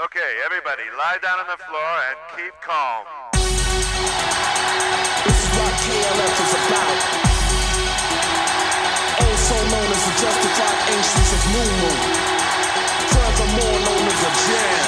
Okay, everybody, lie down on the floor and keep calm. This is what KLF is about. Also known as the justified ancients of Mu Mu. Furthermore known as the jams.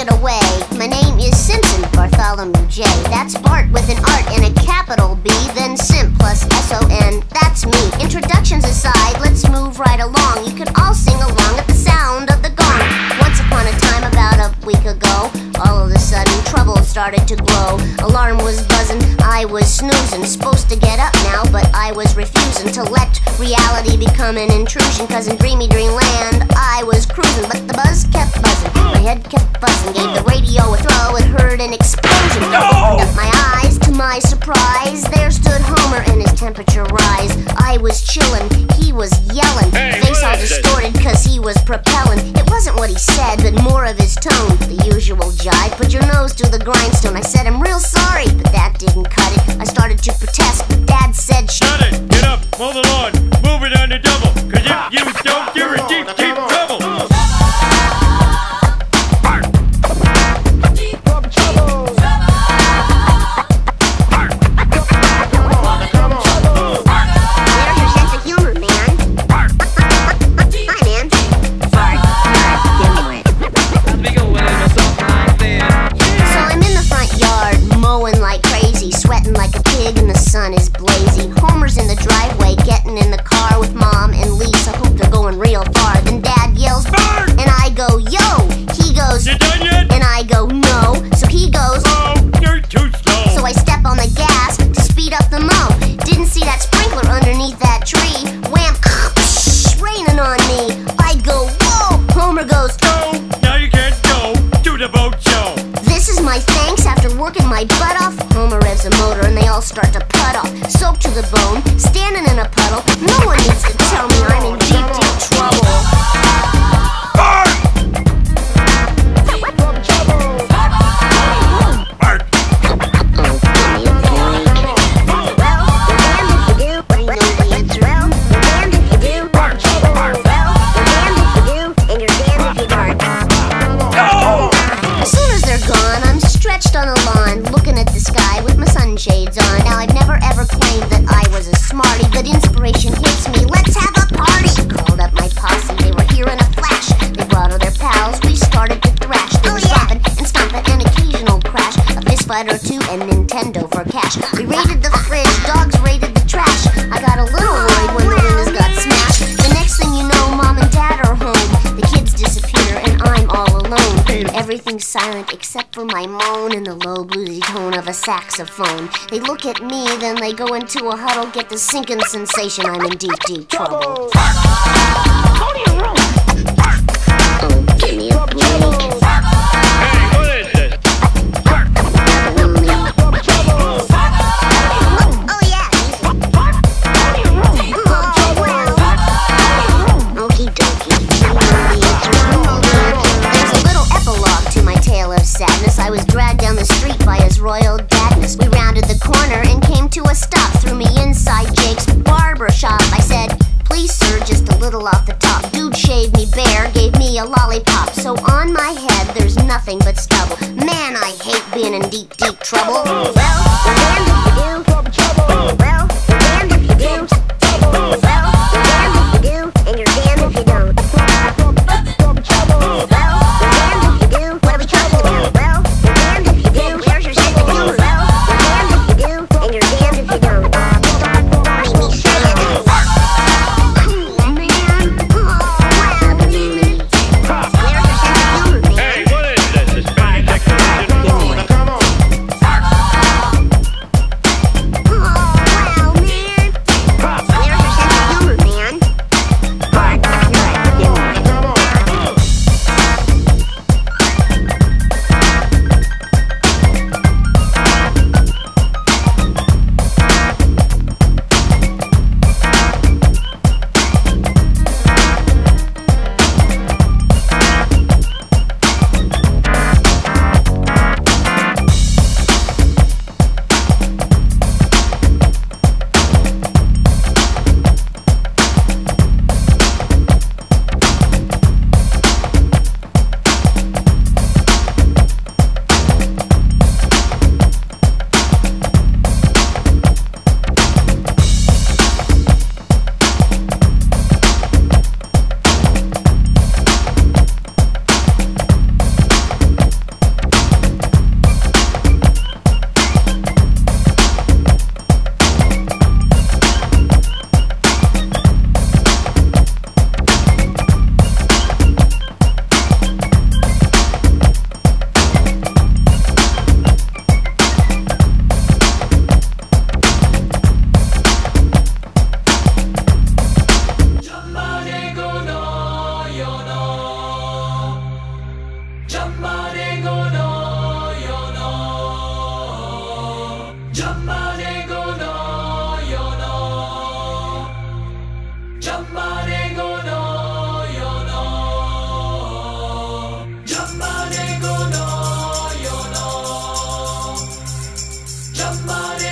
it away. My name is Simpson Bartholomew J. That's Bart with an art and a capital B, then Simp plus S O N. That's me. Introductions aside, let's move right along. You could all sing along at the sound of the gong. Once upon a time, about a week ago, all of a sudden trouble started to grow. Alarm was buzzing, I was snoozing. Supposed to get up now, but I was refusing to let reality become an intrusion. Cause in dreamy dreams, saxophone. They look at me, then they go into a huddle, get the sinking sensation. I'm in deep, deep trouble. trouble. somebody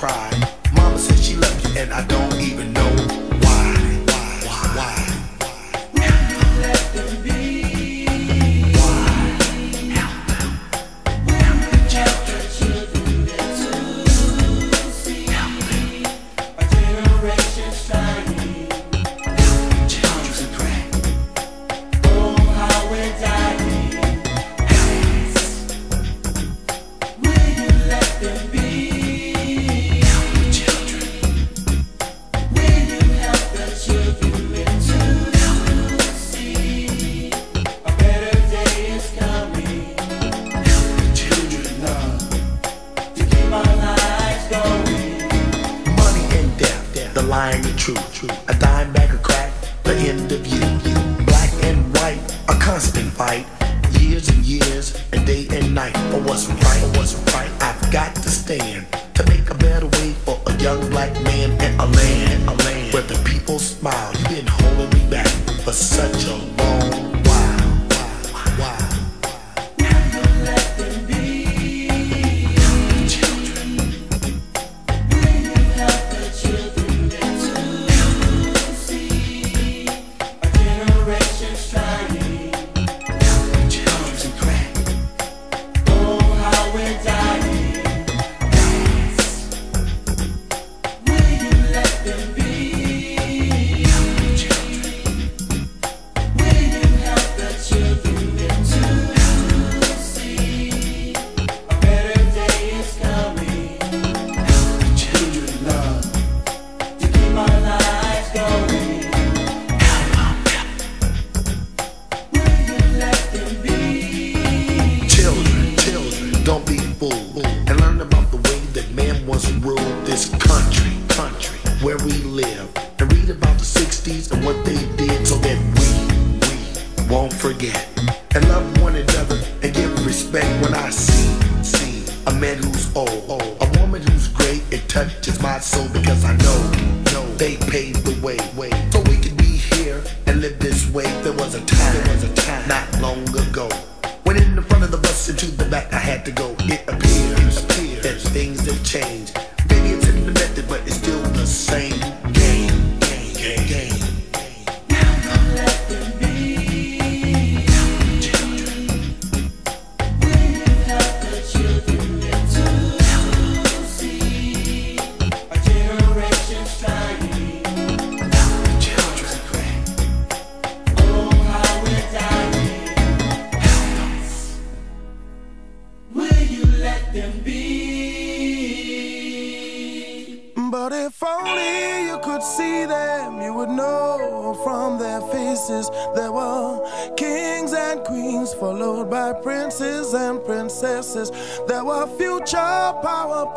cry.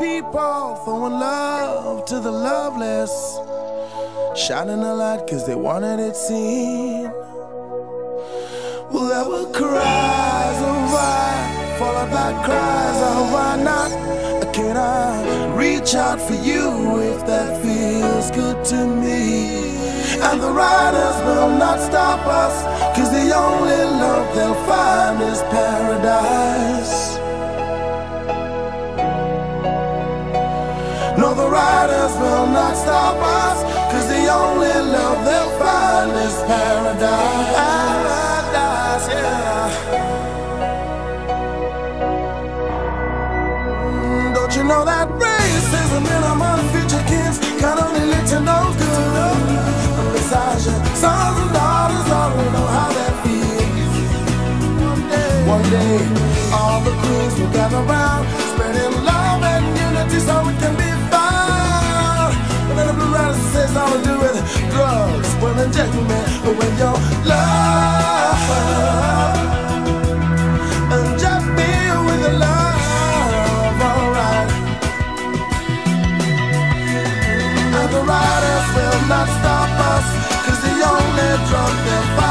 people throwing love to the loveless, shining a light cause they wanted it seen. Will ever cries of why, followed by cries of why not? Can I reach out for you if that feels good to me? And the riders will not stop us, cause the only love they'll find is paradise. riders will not stop us, cause the only love they'll find is paradise. Paradise, yeah. Don't you know that racism in among future kids can only lead to no good? Besides your sons and daughters all already know how that feels. One day, all the queens will gather round I'm doing drugs when I'm gentleman when your love and just be with the love alright and the riders will not stop us cause the only drug they're.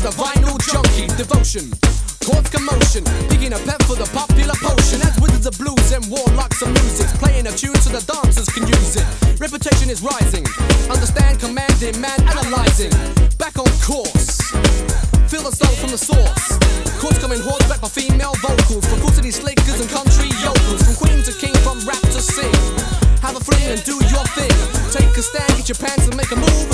for the vinyl junkie. Devotion cause commotion. Picking a pet for the popular potion. As wizards of blues and warlocks of music. Playing a tune so the dancers can use it. Reputation is rising. Understand, command, man analyzing. Back on course. Feel the soul from the source. Chords coming horseback by female vocals. From cool city slickers and country yokels. From queen to king, from rap to sing. Have a fling and do your thing. Take a stand, get your pants and make a move.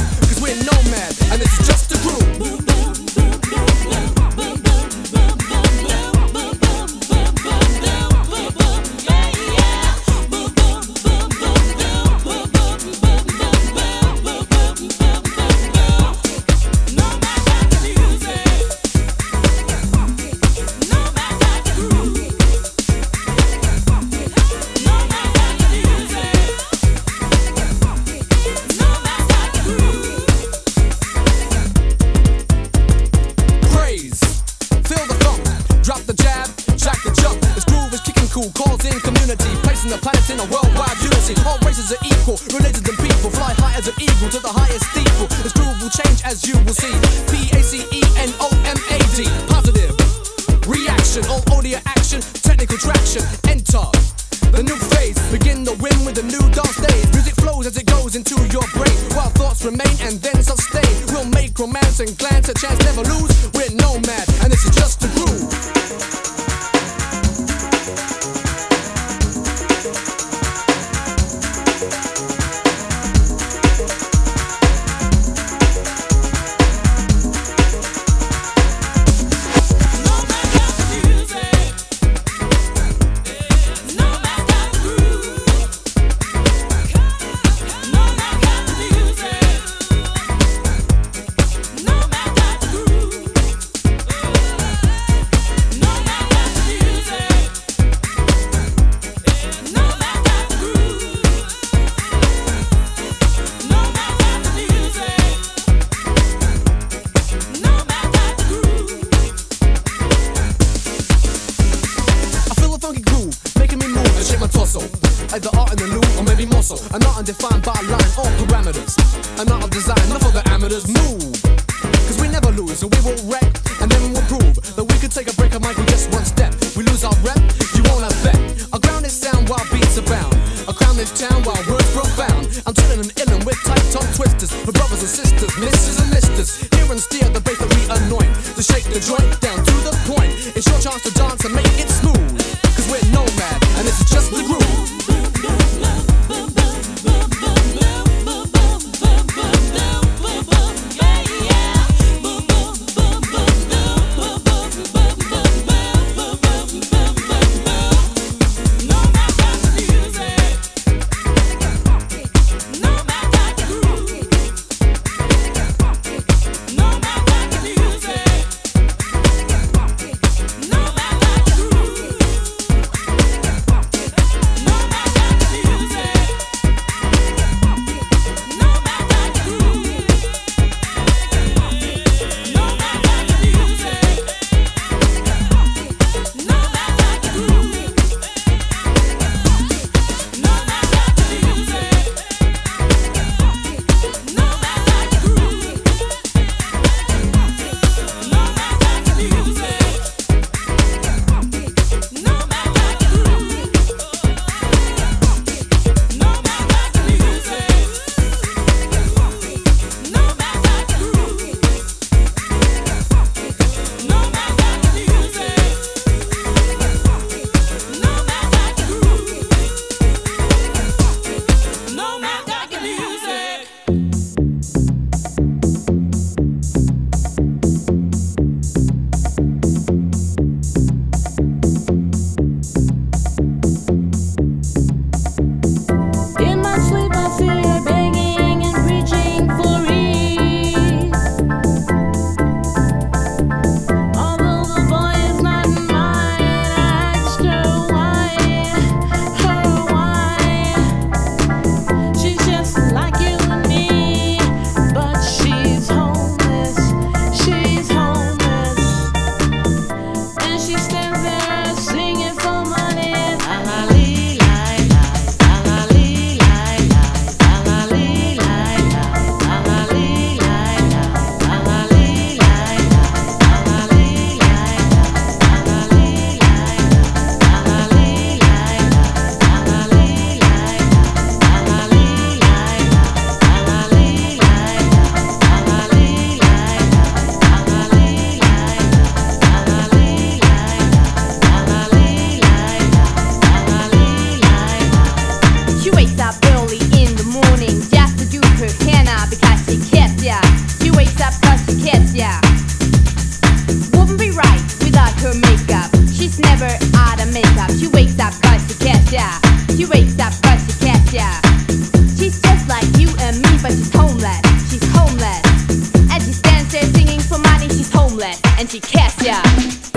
cast ya.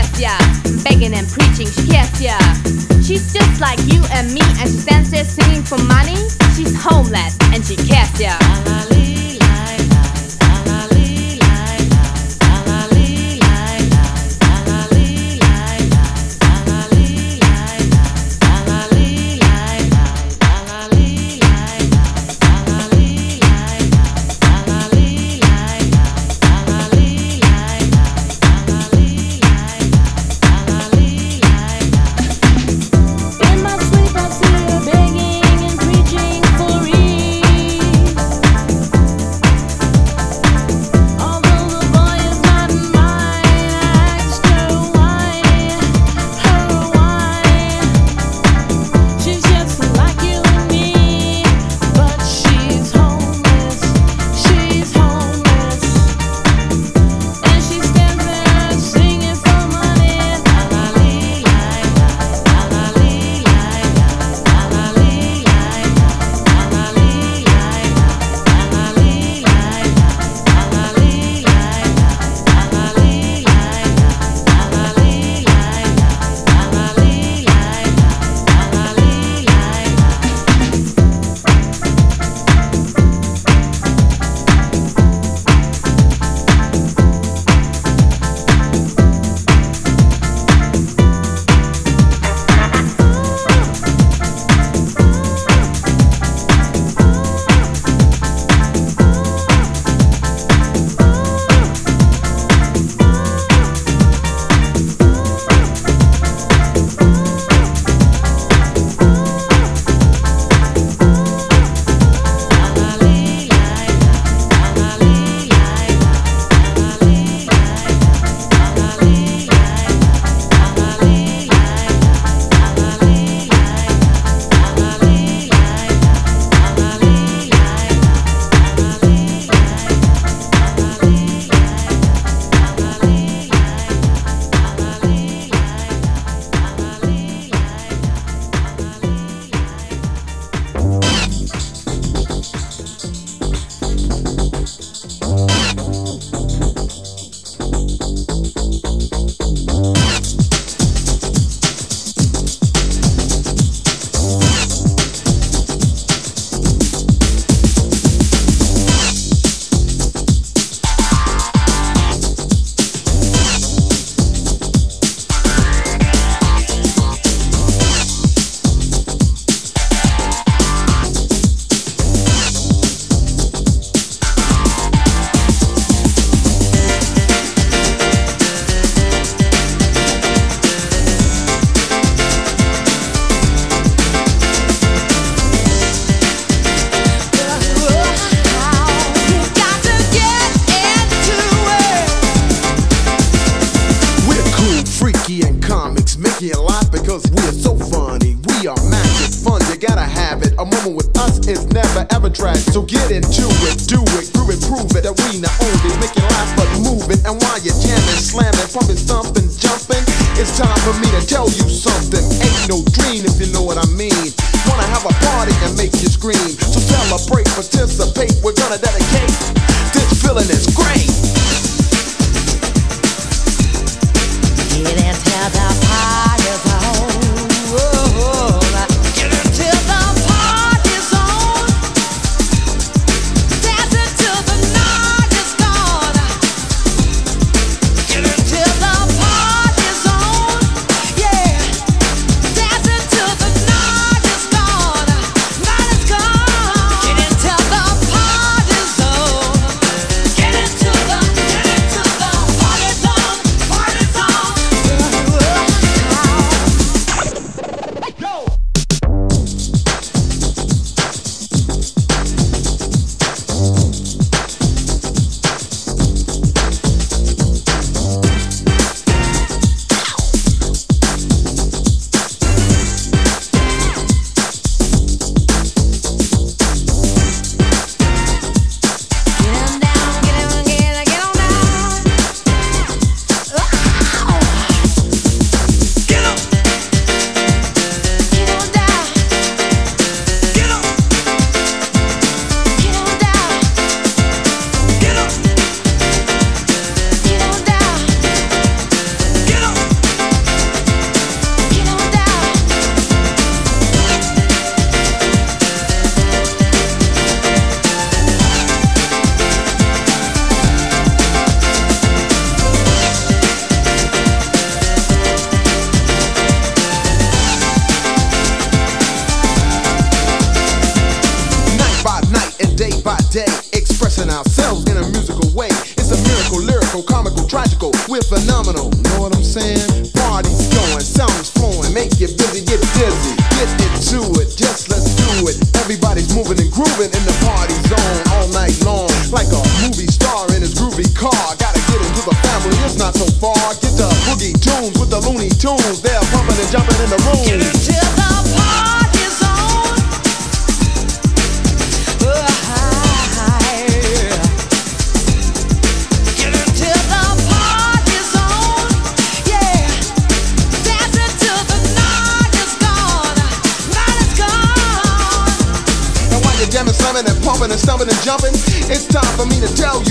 yes, yeah. Begging and preaching, she yes, yeah. She's just like you and me, and she stands there singing for money. She's homeless, and she cares, yeah. It's time for me to tell you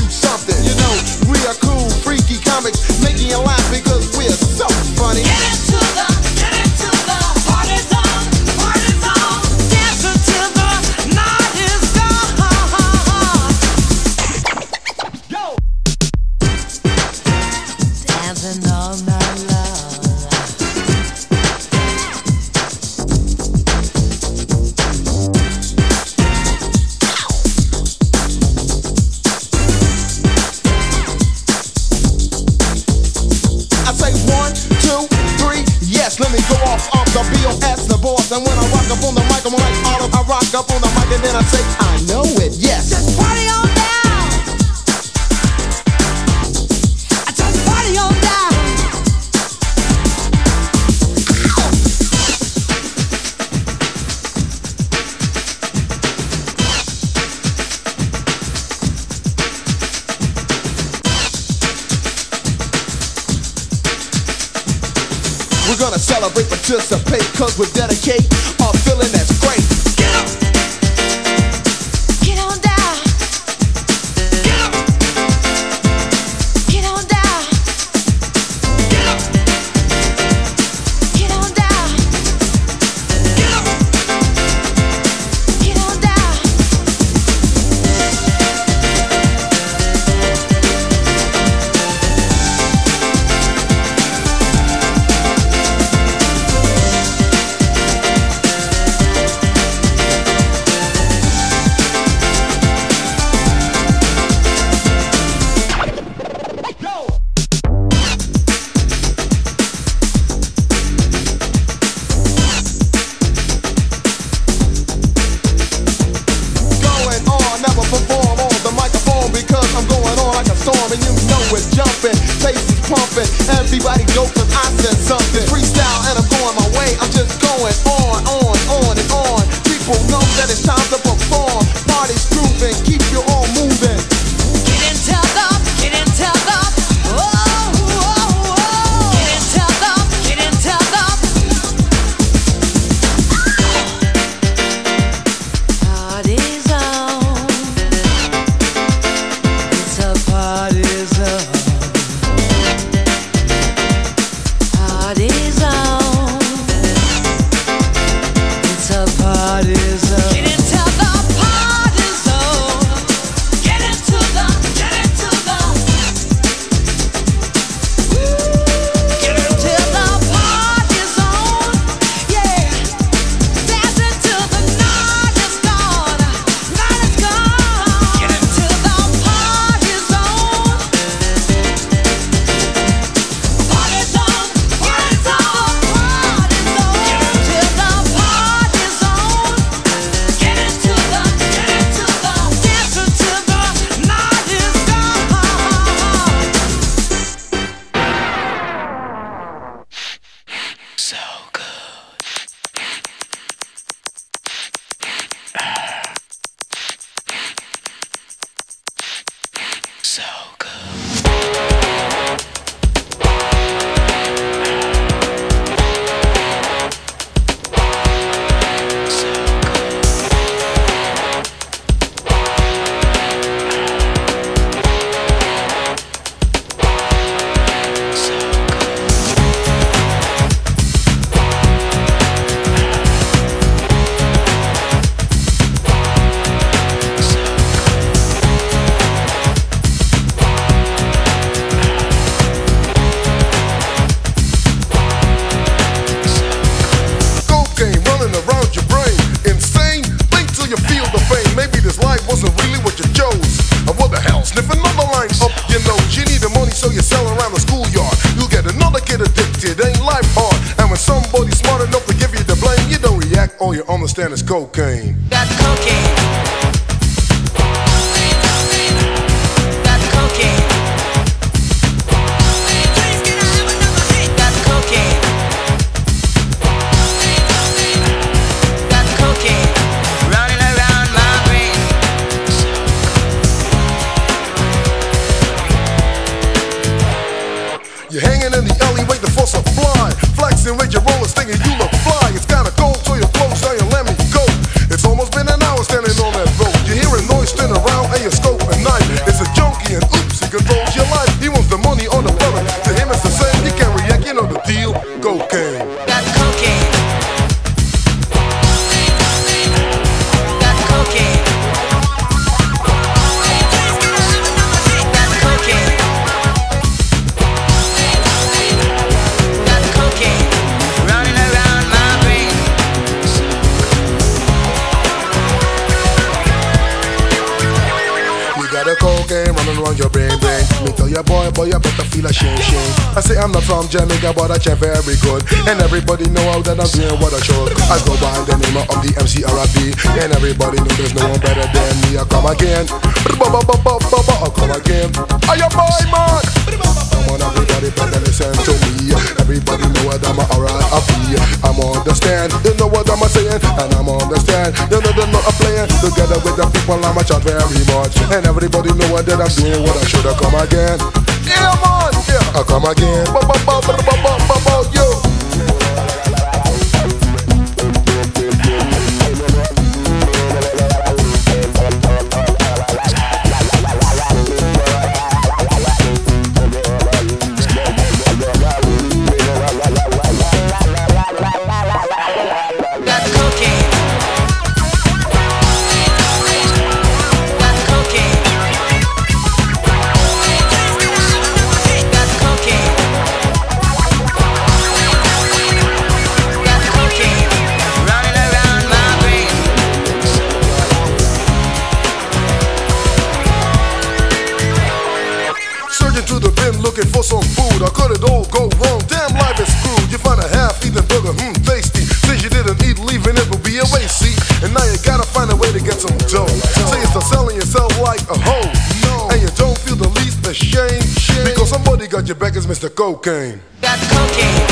a running around your brain, brain. Me tell your boy, boy, you better feel ashamed, shame. I say I'm not from Jamaica, but I chant very good. And everybody know how that I'm doing what I should. I go by the name of the MCRB. And everybody know there's no one better than me. I come again. I come again. I am boy, man. Come on, everybody better listen to me. Everybody know what I'm a R.I.P. I'm understand, you know what I'm saying, and I'm understand. You know they're not a playing. Together with the people, I'm a chat very much, and everybody know what that I'm doing. What I should have come again. Yeah, man. Yeah, I come again. Ba ba ba ba ba ba ba looking for some food. How could it all go wrong? Damn, life is screwed. You find a half-eaten burger, hmm, tasty. Since you didn't eat, leaving it will be a waste, see? And now you gotta find a way to get some dough. So you start selling yourself like a hoe. And you don't feel the least ashamed. Because somebody got your back as Mr. Cocaine. That's cocaine.